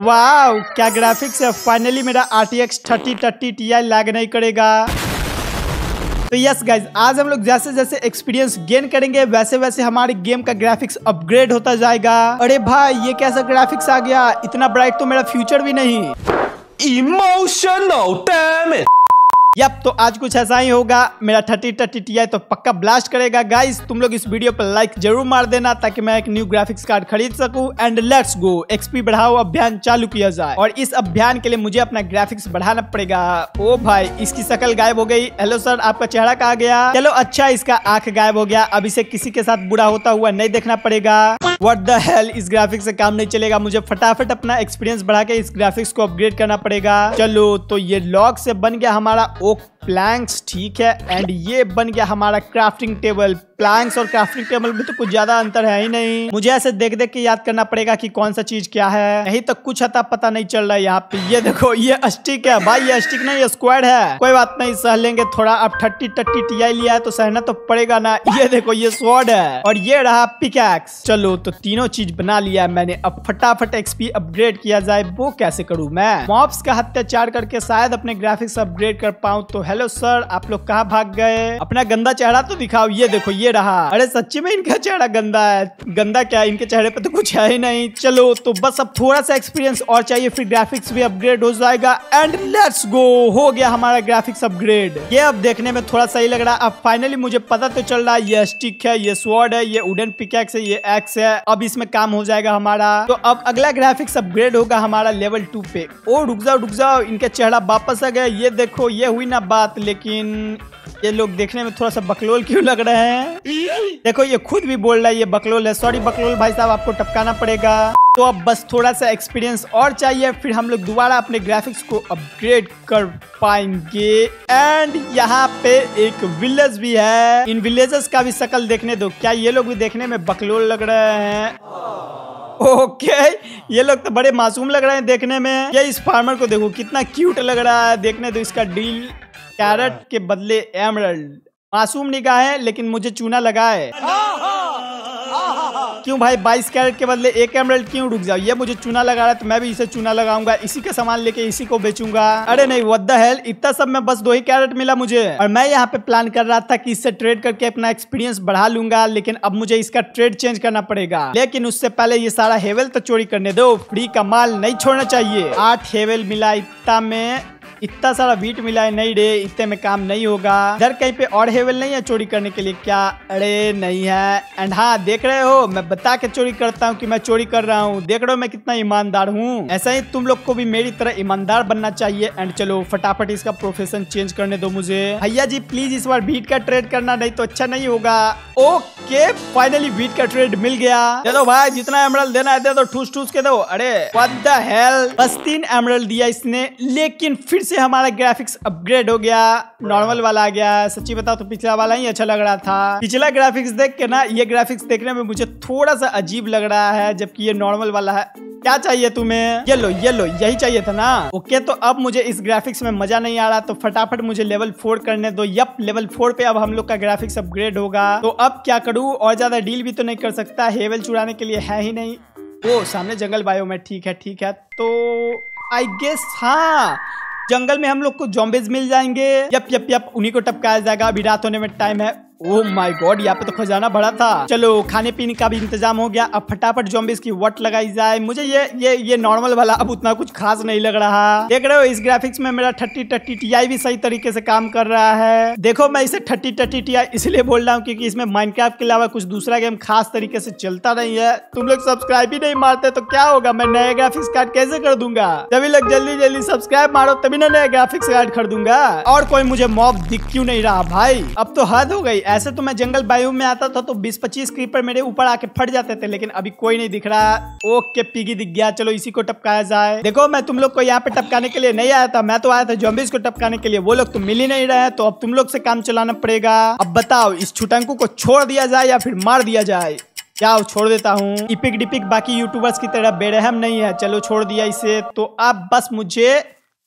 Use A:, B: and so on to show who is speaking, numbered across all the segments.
A: वाह क्या ग्राफिक्स है। फाइनली मेरा R T X thirty thirty T I lag नहीं करेगा। तो यस गाइज़ आज हम लोग जैसे जैसे एक्सपीरियंस गेन करेंगे, वैसे वैसे हमारे गेम का ग्राफिक्स अपग्रेड होता जाएगा। अरे भाई, ये कैसा ग्राफिक्स आ गया? इतना ब्राइट तो मेरा फ्यूचर भी नहीं।
B: इमोशनल!
A: यप तो आज कुछ ऐसा ही होगा। मेरा थर्टी थर्टी टी आई तो पक्का ब्लास्ट करेगा। गाइस तुम लोग इस वीडियो पर लाइक ज़रूर मार देना ताकि मैं एक न्यू ग्राफिक्स कार्ड खरीद सकूँ। एंड लेट्स गो एक्सपी बढ़ाओ, अभियान चालू किया जाए। और इस अभियान के लिए मुझे अपना ग्राफिक्स बढ़ाना पड़ेगा। ओ भाई, इसकी शकल गायब हो गई। हेलो सर आपका चेहरा कहा गया? चलो अच्छा इसका आँख गायब हो गया। अब इसे किसी के साथ बुरा होता हुआ नहीं देखना पड़ेगा। वट द हेल इस ग्राफिक्स से काम नहीं चलेगा। मुझे फटाफट अपना एक्सपीरियंस बढ़ा के इस ग्राफिक्स को अपग्रेड करना पड़ेगा। चलो तो ये लॉक से बन गया हमारा ओक प्लैंक्स ठीक है? एंड ये बन गया हमारा क्राफ्टिंग टेबल प्लैंक्स और क्राफ्टिंग टेबल में तो कुछ ज़्यादा अंतर है ही नहीं। मुझे ऐसे देख देख के याद करना पड़ेगा कि कौन सा चीज़ क्या है। यही तो कुछ अता पता नहीं चल रहा है यहाँ पे। ये देखो, ये स्टिक है भाई, ये स्टिक नहीं, ये स्क्वाड है। कोई बात नहीं, सह लेंगे थोड़ा। अब थर्टी टट्टी टी लिया है तो सहना तो पड़ेगा ना। ये देखो, ये स्वॉर्ड है। और ये रहा पिकैक्स चलो तो तीनों चीज़ बना लिया मैंने। अब फटाफट एक्सपी अपग्रेड किया जाए, वो कैसे करूँ मैं? मॉब्स का अत्याचार करके शायद अपने ग्राफिक्स अपग्रेड कर पाऊँ तो हेलो सर आप लोग कहाँ भाग गए? अपना गंदा चेहरा तो दिखाओ, ये देखो, ये रहा। अरे सच्ची में इनका चेहरा गंदा है। गंदा क्या है? इनके चेहरे पे तो कुछ है ही नहीं। चलो तो बस अब थोड़ा सा एक्सपीरियंस और चाहिए, फिर ग्राफिक्स भी अपग्रेड हो जाएगा। एंड लेट्स गो हो गया हमारा ग्राफिक्स अपग्रेड ये अब देखने में थोड़ा सही लग रहा है। अब फाइनली मुझे पता तो चल रहा है ये स्टिक है, ये स्वॉर्ड है, ये वुडन पिकैक्स है, ये एक्स है। अब इसमें काम हो जाएगा हमारा। तो अब अगला ग्राफिक्स अपग्रेड होगा हमारा लेवल टू पे। ओ, रुक जाओ रुक जाओ, इनका चेहरा वापस आ गया ये देखो, ये हुई ना बात, लेकिन ये लोग देखने में थोड़ा सा बकलोल क्यों लग रहे हैं? देखो, ये खुद भी बोल रहा है, ये बकलोल है। सॉरी बकलोल भाई साहब, आपको टपकाना पड़ेगा। तो अब बस थोड़ा सा एक्सपीरियंस और चाहिए फिर हम लोग दोबारा अपने ग्राफिक्स को अपग्रेड कर पाएँगे। एंड यहाँ पे एक विलेज भी है। इन विलेजेस का भी शकल देखने दो। क्या ये लोग भी देखने में बकलोल लग रहे हैं? ओके okay, ये लोग तो बड़े मासूम लग रहे हैं देखने में। ये इस फार्मर को देखो कितना क्यूट लग रहा है देखने दो इसका डील कैरेट के बदले एमरल्ड मासूम निगाह है लेकिन मुझे चूना लगा है। क्यों भाई? 22 कैरेट के बदले एक एमरल्ड क्यों रुक जाओ? ये मुझे चूना लगा रहा है तो मैं भी इसे चूना लगाऊँगा। इसी का सामान लेके इसी को बेचूँगा। अरे नहीं वद हेल इतना सब में बस दो ही कैरेट मिला मुझे। और मैं यहाँ पे प्लान कर रहा था कि इससे ट्रेड करके अपना एक्सपीरियंस बढ़ा लूँगा, लेकिन अब मुझे इसका ट्रेड चेंज करना पड़ेगा। लेकिन उससे पहले ये सारा हेवल तो चोरी करने दो। फ्री का माल नहीं छोड़ना चाहिए। आठ हेवल मिला इतना में। इतना सारा वीट मिला है नहीं रे, इतने में काम नहीं होगा। इधर कहीं पे और हेवल नहीं है चोरी करने के लिए? क्या? अरे नहीं है। एंड हाँ देख रहे हो, मैं बता के चोरी करता हूँ कि मैं चोरी कर रहा हूँ। देख रहे हो मैं कितना ईमानदार हूँ। ऐसा ही तुम लोग को भी मेरी तरह ईमानदार बनना चाहिए। एंड चलो, फटाफट इसका प्रोफेशन चेंज करने दो मुझे। भैया जी प्लीज़ इस बार वीट का ट्रेड करना नहीं तो अच्छा नहीं होगा। ओके फाइनली वीट का ट्रेड मिल गया। दो भाई, जितना एमरल देना है दे दो, ठूस ठूस के दो। अरे हेल बस तीन एमरल दिया इसने, लेकिन फिर से हमारा ग्राफिक्स अपग्रेड हो गया नॉर्मल वाला आ गया। सच्ची बताओ तो पिछला वाला ही अच्छा लग रहा था। पिछला ग्राफिक्स देख के ना, ये ग्राफिक्स देखने में मुझे थोड़ा सा अजीब लग रहा है, जबकि ये नॉर्मल वाला है। क्या चाहिए तुम्हें? ये लो ये लो, यही चाहिए था ना? ओके तो अब मुझे इस ग्राफिक्स में मज़ा नहीं आ रहा तो फटाफट मुझे लेवल फोर करने दो। यप लेवल फोर पे अब हम लोग का ग्राफिक्स अपग्रेड होगा। तो अब क्या करूँ? और ज़्यादा डील भी तो नहीं कर सकता। हेवल चुराने के लिए है ही नहीं। ओ, सामने जंगल बायो में ठीक है ठीक है। तो आई गेस हाँ। जंगल में हम लोग को जॉम्बेज मिल जाएँगे। यप यप यप, उन्हीं को टपकाया जाएगा। अभी रात होने में टाइम है। ओ माय गॉड यहाँ पे तो खजाना बड़ा था। चलो, खाने पीने का भी इंतज़ाम हो गया। अब फटाफट जॉम्बिस की वट लगाई जाए। मुझे ये ये ये नॉर्मल वाला अब उतना कुछ खास नहीं लग रहा। देख रहे हो, इस ग्राफिक्स में मेरा थर्टी टट्टी टी भी सही तरीके से काम कर रहा है। देखो, मैं इसे थर्टी टट्टी टी इसलिए बोल रहा हूँ क्योंकि इसमें माइनक्राफ्ट के अलावा कुछ दूसरा गेम खास तरीके से चलता नहीं है। तुम लोग सब्सक्राइब ही नहीं मारते तो क्या होगा? मैं नया ग्राफिक्स कार्ड कैसे कर दूँगा? तभी लोग जल्दी जल्दी सब्सक्राइब मारो, तभी ना नया ग्राफिक्स कार्ड खरीदूँगा। और कोई मुझे मॉब दिख क्यों नहीं रहा, भाई? अब तो हद हो गई ऐसे तो मैं जंगल बायू में आता था तो 20-25 क्रीपर मेरे ऊपर आके फट जाते थे, लेकिन अभी कोई नहीं दिख रहा। ओके पिगी दिख गया। चलो इसी को टपकाया जाए। देखो, मैं तुम लोग को यहाँ पे टपकाने के लिए नहीं आया था। मैं तो आया था जॉम्बिस को टपकाने के लिए। वो लोग तो मिल ही नहीं रहे तो अब तुम लोग से काम चलाना पड़ेगा। अब बताओ, इस छुटंकू को छोड़ दिया जाए या फिर मार दिया जाए? क्या छोड़ देता हूँ। इपिक डिपिक बाकी यूट्यूबर्स की तरह बेरहम नहीं है। चलो, छोड़ दिया इसे। तो अब बस मुझे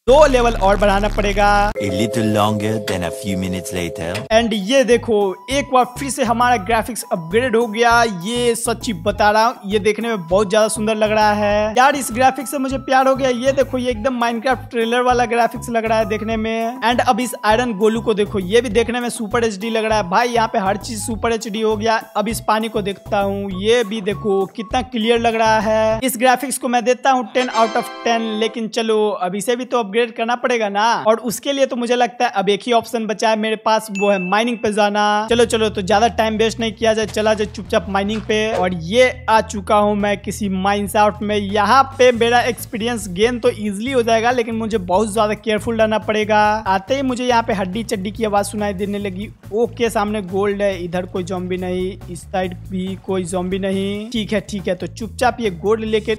A: दो लेवल और बढ़ाना पड़ेगा।
B: A little longer than a few minutes later.
A: And ये देखो एक बार फिर से हमारा ग्राफिक्स अपग्रेड हो गया। ये सच्ची बता रहा हूँ ये देखने में बहुत ज़्यादा सुंदर लग रहा है। यार इस ग्राफिक्स से मुझे प्यार हो गया। ये देखो ये एकदम माइनक्राफ्ट ट्रेलर वाला ग्राफिक्स लग रहा है देखने में। एंड अब इस आयरन गोलू को देखो ये भी देखने में सुपर एचडी लग रहा है। भाई यहाँ पे हर चीज़ सुपर एचडी हो गया। अब इस पानी को देखता हूँ। ये भी देखो कितना क्लियर लग रहा है। इस ग्राफिक्स को मैं देता हूँ टेन आउट ऑफ़ टेन लेकिन चलो अब इसे भी तो अपग्रेड करना पड़ेगा ना? और उसके लिए तो मुझे लगता है अब एक ही ऑप्शन बचा है मेरे पास, वो है माइनिंग पे जाना। चलो चलो तो ज़्यादा टाइम वेस्ट नहीं किया जाए, चला जाए चुपचाप माइनिंग पे। और ये आ चुका हूँ मैं किसी माइन साउट में। यहाँ पे मेरा एक्सपीरियंस गेन तो इजिली हो जाएगा, लेकिन मुझे बहुत ज़्यादा केयरफुल रहना पड़ेगा। आते ही मुझे यहाँ पे हड्डी चड्डी की आवाज़ सुनाई देने लगी। ओके, सामने गोल्ड है, इधर कोई जॉम्बी नहीं, इस साइड भी कोई जॉम्बी नहीं। ठीक है ठीक है तो चुपचाप ये गोल्ड लेके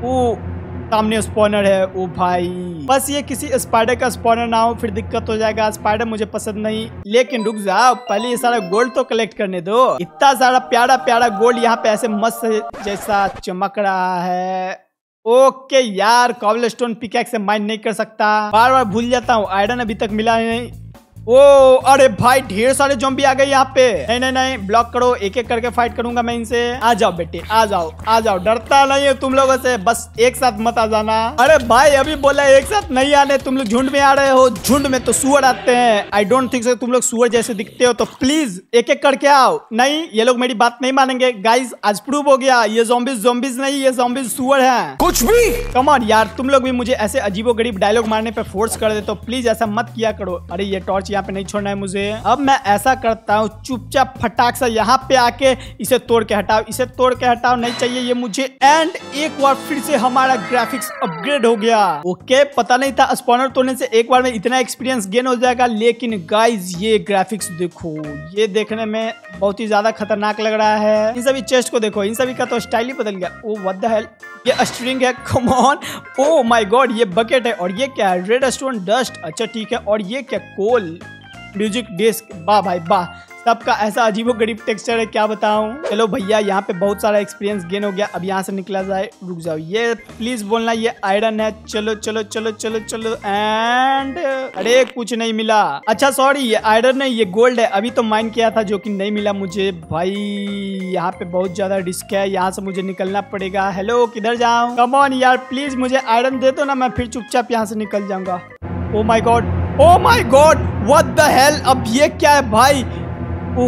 A: ओ सामने स्पॉनर है, ओ भाई। बस ये किसी स्पाइडर का स्पॉनर ना हो, फिर दिक्कत हो जाएगा। स्पाइडर मुझे पसंद नहीं। लेकिन रुक जाओ, पहले ये सारा गोल्ड तो कलेक्ट करने दो। इतना सारा प्यारा प्यारा गोल्ड यहाँ पे ऐसे मस्त जैसा चमक रहा है। ओके यार कॉबल स्टोन पिकैक से माइंड नहीं कर सकता। बार बार भूल जाता हूँ। आयरन अभी तक मिला नहीं। ओ अरे भाई ढेर सारे जॉम्बी आ गए यहाँ पे। नहीं नहीं नहीं ब्लॉक करो एक एक करके फाइट करूँगा मैं इनसे। आ जाओ बेटे आ जाओ आ जाओ डरता नहीं है तुम लोगों से बस एक साथ मत आ जाना। अरे भाई अभी बोला एक साथ नहीं आने तुम लोग झुंड में आ रहे हो झुंड में तो सुअर आते हैं। आई डोंट थिंक सो तुम लोग सुअर जैसे दिखते हो तो प्लीज़ एक एक करके आओ। नहीं ये लोग मेरी बात नहीं मानेंगे। गाइज़ आज प्रूव हो गया ये जोम्बिस जोम्बिस नहीं ये जोम्बिस सुअर है।
C: कुछ भी!
A: कमॉन यार तुम लोग भी मुझे ऐसे अजीबो गरीब डायलॉग मारने पर फोर्स कर दे तो प्लीज़ ऐसा मत किया करो। अरे ये टॉर्च यहाँ पे नहीं छोड़ना है मुझे। अब मैं ऐसा करता हूँ, चुपचाप फटाक से यहाँ पे आके इसे तोड़ के हटाओ, इसे तोड़ के हटाओ, नहीं चाहिए ये मुझे। एंड एक बार फिर से हमारा ग्राफिक्स अपग्रेड हो गया। ओके पता नहीं था स्पॉनर तोड़ने से एक बार में इतना एक्सपीरियंस गेन हो जाएगा, लेकिन गाइज़ ये ग्राफिक्स देखो, ये देखने में बहुत ही ज़्यादा खतरनाक लग रहा है। इन सभी चेस्ट को देखो, इन सभी का तो स्टाइल ही बदल गया। ओ व्हाट द हेल ये स्ट्रिंग है कमॉन ओ माई गॉड ये बकेट है, और ये क्या है? रेड स्टोन डस्ट अच्छा ठीक है, और ये क्या? कोल म्यूज़िक डिस्क वाह भाई, वाह. सबका ऐसा अजीबो गरीब टेक्सचर है, क्या बताऊँ? चलो भैया, यहाँ पे बहुत सारा एक्सपीरियंस गेन हो गया। अब यहाँ से निकला जाए, रुक जाओ। ये प्लीज़ बोलना, ये आयरन है। चलो चलो चलो चलो चलो एंड अरे, कुछ नहीं मिला। अच्छा सॉरी ये आयरन नहीं, ये गोल्ड है। अभी तो माइन किया था जो कि नहीं मिला मुझे। भाई, यहाँ पे बहुत ज़्यादा रिस्क है। यहाँ से मुझे निकलना पड़ेगा। हेलो किधर जाऊँ? कम ऑन यार प्लीज़ मुझे आयरन दे दो ना, मैं फिर चुपचाप यहाँ से निकल जाऊँगा। ओ my God oh my God what the hell अब ये क्या है भाई? ओ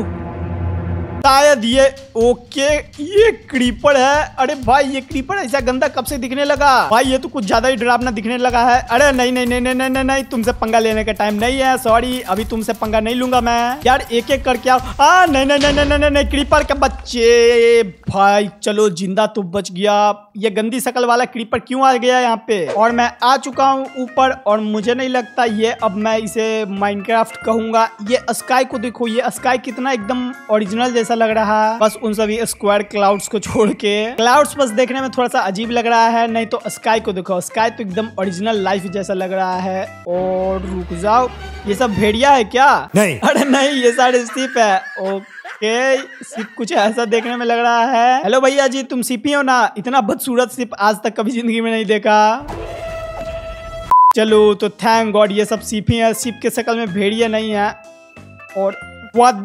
A: शायद ये ओके ये क्रीपर है अरे भाई ये क्रीपर ऐसा गंदा कब से दिखने लगा भाई ये तो कुछ ज़्यादा ही डरावना दिखने लगा है अरे नहीं नहीं नहीं नहीं नहीं नहीं, नहीं तुमसे पंगा लेने का टाइम नहीं है सॉरी अभी तुमसे पंगा नहीं लूँगा मैं यार एक एक करके आओ आ नहीं नहीं नहीं नहीं नहीं नहीं क्रीपर के बच्चे भाई चलो ज़िंदा तो बच गया ये गंदी शकल वाला क्रीपर क्यों आ गया यहाँ पे और मैं आ चुका हूँ ऊपर और मुझे नहीं लगता ये अब मैं इसे माइनक्राफ्ट कहूँगा ये स्काई को देखो ये स्काई कितना एकदम ओरिजिनल जैसा लग रहा। है बस उन सभी स्क्वायर क्लाउड्स को छोड़ के। क्लाउड्स बस देखने में थोड़ा सा अजीब लग रहा है नहीं तो स्काई को देखो। स्काई तो एकदम ओरिजिनल लाइफ जैसा लग रहा है। और रुक जाओ। ये सब भेड़िया है क्या?
C: नहीं।
A: अरे नहीं ये सारे सिप है। ओके सिप कुछ ऐसा देखने में लग रहा है। हेलो भैया जी तुम सिपी हो ना? इतना बदसूरत सिप आज तक कभी ज़िंदगी में नहीं देखा। चलो तो थैंक गॉड ये सब सीपी है सिप के शकल में भेड़िया नहीं है। और what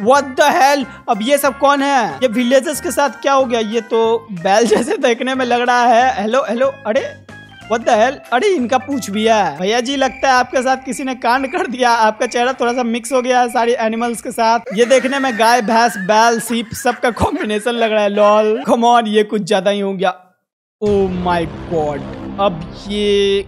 A: what the hell? अब ये सब कौन है? ये विलेजर्स के साथ क्या हो गया? ये तो बैल जैसे देखने में लग रहा है। हेलो हेलो अरे, what the hell? अरे, इनका पूछ भी है। भैया जी, लगता है आपके साथ किसी ने कांड कर दिया। आपका चेहरा थोड़ा सा मिक्स हो गया है सारी एनिमल्स के साथ। ये देखने में गाय, भैंस, बैल, सीप, सबका कॉम्बिनेशन लग रहा है। लॉल कम ऑन ये कुछ ज़्यादा ही हो गया। ओ माई गॉड अब ये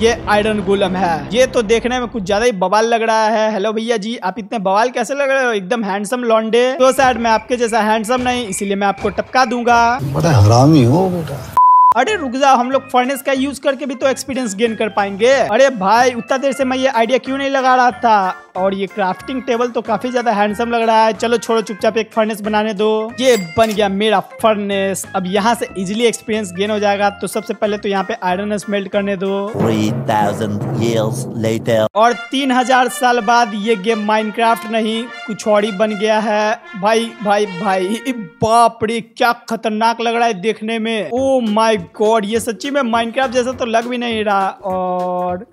A: ये आयरन गोलम है। ये तो देखने में कुछ ज़्यादा ही बवाल लग रहा है। हेलो भैया जी, आप इतने बवाल कैसे लग रहे हो? एकदम हैंडसम लॉन्डे तो शायद मैं आपके जैसा हैंडसम नहीं, इसीलिए मैं आपको टपका दूँगा।
C: बड़ा हरामी हो बेटा।
A: अरे रुक जाओ हम लोग फर्नेस का यूज़ करके भी तो एक्सपीरियंस गेन कर पाएँगे। अरे भाई उतना देर से मैं ये आइडिया क्यों नहीं लगा रहा था? और ये क्राफ्टिंग टेबल तो काफ़ी ज़्यादा हैंडसम लग रहा है। चलो छोड़ो चुपचाप एक फर्नेस बनाने दो। ये बन गया मेरा फर्नेस अब यहाँ से इजिली एक्सपीरियंस गेन हो जाएगा। तो सबसे पहले तो यहाँ पे आयरन स्मेल्ट करने दो।
B: 3,000 years later.
A: और तीन हज़ार साल बाद ये गेम माइनक्राफ्ट नहीं कुछ और ही बन गया है। भाई भाई भाई बाप रे क्या खतरनाक लग रहा है देखने में। ओ माय गॉड, ये सच्ची में माइनक्राफ्ट जैसा तो लग भी नहीं रहा। और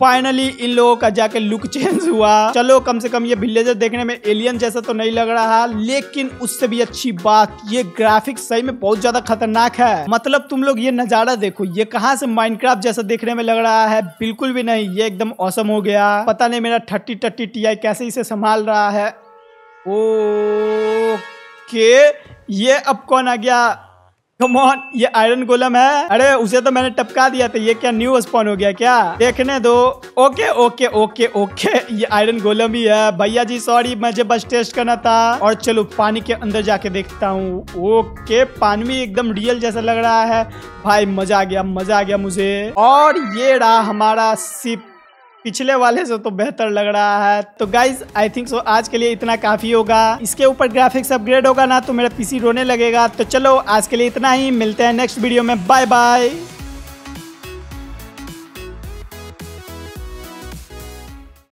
A: फाइनली इन लोगों का जाके लुक चेंज हुआ। चलो, कम से कम ये विलेजर देखने में एलियन जैसा तो नहीं लग रहा, लेकिन उससे भी अच्छी बात, ये ग्राफिक्स सही में बहुत ज़्यादा खतरनाक है। मतलब तुम लोग ये नज़ारा देखो, ये कहाँ से माइनक्राफ्ट जैसा देखने में लग रहा है? बिल्कुल भी नहीं, ये एकदम औसम हो गया। पता नहीं मेरा थर्टी थर्टी टी आई कैसे इसे संभाल रहा है। ओ के ये अब कौन आ गया? कम ऑन ये आयरन गोलम है। अरे, उसे तो मैंने टपका दिया था। ये क्या न्यू स्पॉन हो गया क्या? देखने दो। ओके ओके ओके ओके ये आयरन गोलम ही है। भैया जी सॉरी मुझे बस टेस्ट करना था। और चलो, पानी के अंदर जाके देखता हूँ। ओके पानी भी एकदम रियल जैसा लग रहा है। भाई, मज़ा आ गया, मज़ा आ गया मुझे। और ये रहा हमारा सिप पिछले वाले से तो बेहतर लग रहा है। तो गाइज़ आई थिंक सो आज के लिए इतना काफ़ी होगा। इसके ऊपर ग्राफिक्स अपग्रेड होगा ना तो मेरा पीसी रोने लगेगा। तो चलो, आज के लिए इतना ही। मिलते हैं नेक्स्ट वीडियो में। Bye bye